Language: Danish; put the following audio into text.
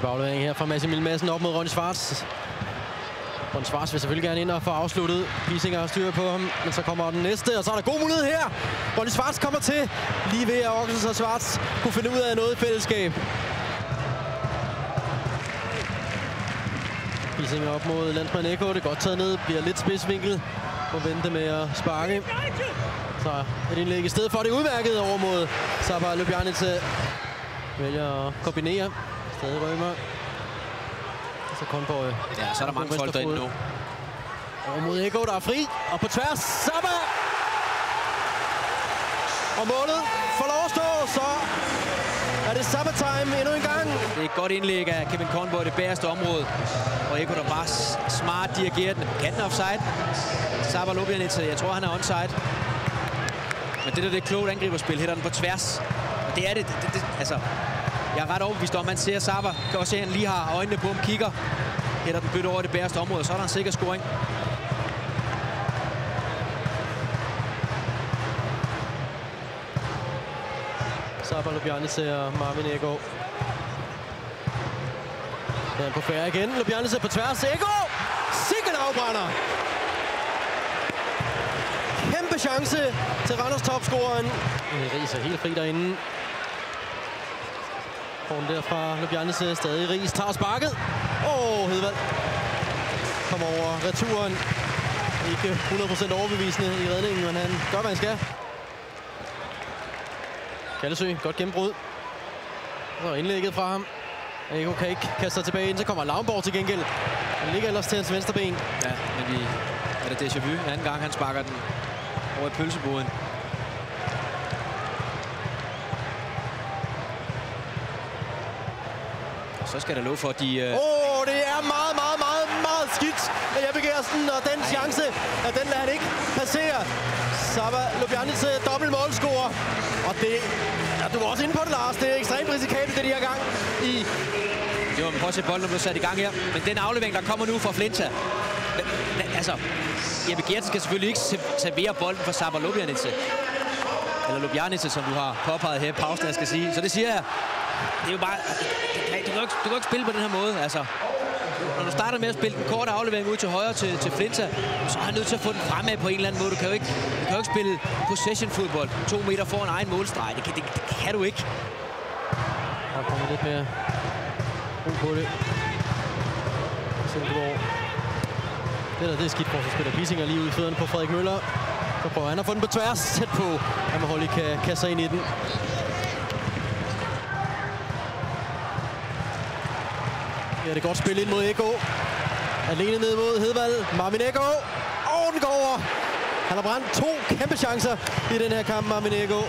baglevering her fra Mads Emil Madsen op mod Ronny Schwartz. Ron Schwartz vil selvfølgelig gerne ind og få afsluttet. Pisinger har styr på ham, men så kommer den næste, og så er der god mulighed her. Ronny Schwartz kommer til, lige ved at August og Schwartz kunne finde ud af noget i fællesskab. Pisinger op mod landsmand Eko. Det er godt taget ned, bliver lidt spidsvinkel. Må vente med at sparke. Så et indlæg i stedet for det udmærket over mod Sabah Lubjanice. Vælger at kombinere. Stadig rømmer. Og så Kornborg. Ja, så er der mange folk derinde nu. Over mod Eko, der er fri. Og på tværs, Sabah! Og målet får lov at stå, så er det Sabah time endnu en gang. Det er et godt indlæg af Kevin Kornborg i det bagerste område. Og Eko, der bare smart dirigerer den. Kan den offside? Sabah Lubjanice, jeg tror, han er onside. Men det der det er klogt angriberspil, hætter den på tværs. Og det er det, det, det altså, jeg er ret overbevist om, man ser Sabah, kan også se, at han lige har øjnene på ham, kigger. Hætter den bytte over det bæreste område, så er der en sikker scoring. Sabah Lubjanice og Marvin Ego. Der er på færre igen. Lubjanice på tværs. Ego! Sikkert afbrænder! Kæmpe chance til Randers topscoren. Ries er helt fri derinde. Får derfra. der fra Lubjanice. Stadig Ries tager sparket. Åh, oh, Hedvald. Kommer over returen. Ikke 100% overbevisende i redningen, men han gør, hvad han skal. Kallesø, godt gennembrud. Så indlægget fra ham. Eko kan ikke kaste sig tilbage ind, så kommer Lavnborg til gengæld. Han ligger ellers til hans venstre ben. Ja, men vi er det déjà vu. Anden gang, han sparker den over i pølseboden. Og så skal der lov for, at de... Åh, øh... oh, det er meget, meget, meget, meget skidt af Jeppe Gersten, og den Ej. chance, at den lader han ikke passere. Saba Lubjanice dobbelt målscorer. Og det, ja, du var også inde på det, Lars. Det er ekstremt risikabelt, det de her gang i... Jo, men prøv at se, bolden blev sat i gang her. Men den aflevering, der kommer nu fra Flinta, altså, Jeppe Gertsen skal selvfølgelig ikke servere bolden for Saba Lubjanice. Eller Lubjanice, som du har påpeget her i pausen, jeg skal sige. Så det siger jeg, det er jo bare... Du kan, ikke, du kan ikke spille på den her måde, altså. Når du starter med at spille den korte aflevering ud til højre til, til Flinta, så er han nødt til at få den fremad på en eller anden måde. Du kan jo ikke, du kan jo ikke spille possession-fodbold to meter foran egen målstreg. Det kan, det, det kan du ikke. Der kommer lidt mere ro på det. Silkeborg. Det der, det er skidt for, så spiller Bissinger lige ud i fødderne på Frederik Møller. Så prøver han at få den på tværs, tæt på, at Maholi kan kaste sig ind i den. Ja, det er godt spil ind mod Eko. Alene ned mod Hedvald. Marvin Eko. Og den går over. Han har brændt to kæmpe chancer i den her kamp, Marvin Eko.